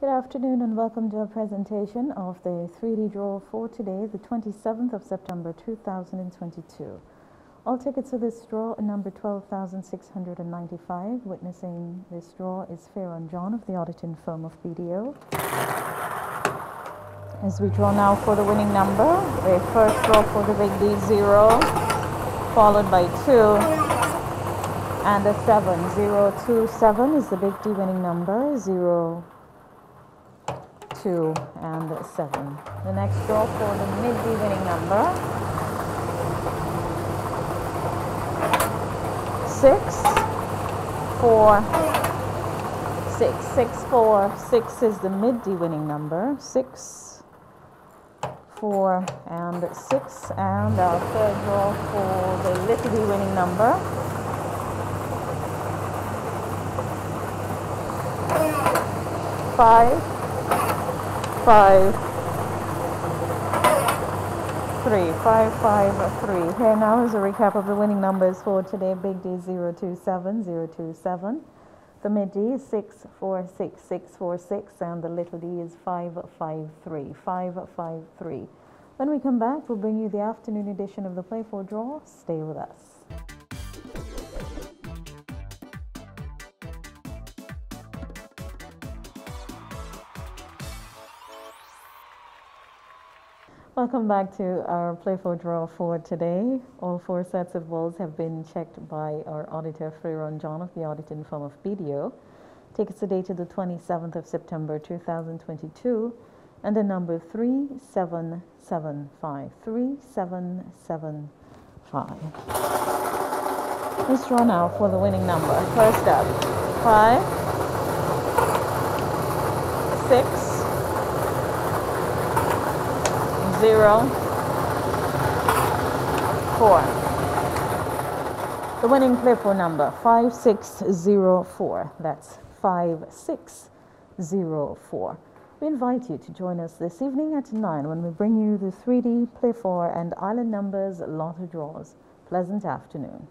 Good afternoon and welcome to a presentation of the 3D draw for today, the 27th of September 2022. All tickets to this draw are number 12,695. Witnessing this draw is Farron John of the auditing firm of BDO. As we draw now for the winning number, a first draw for the big D zero, followed by two, and a seven. Zero, two, seven is the big D winning number. Zero, two, and seven. The next draw for the mid D winning number. Six, four, six, six, four, six is the mid D winning number. Six, four, and six, and our third draw for the D winning number. Five, five, three, five, five, three. Here now is a recap of the winning numbers for today. Big D 027, 027. The mid D is 646646 and the little d is 553, 553. When we come back, we'll bring you the afternoon edition of the Play for Draw. Stay with us. Welcome back to our Play for Draw for today. All four sets of balls have been checked by our auditor, Freeron John of the auditing firm of BDO. Tickets are dated the 27th of September 2022 and the number 3775. 3775. Let's draw now for the winning number. First up, 5, 6, zero, four. The winning Play playful number, 5604. That's 5604. We invite you to join us this evening at 9 when we bring you the 3D Play 4 and Island Numbers Lotto Draws. Pleasant afternoon.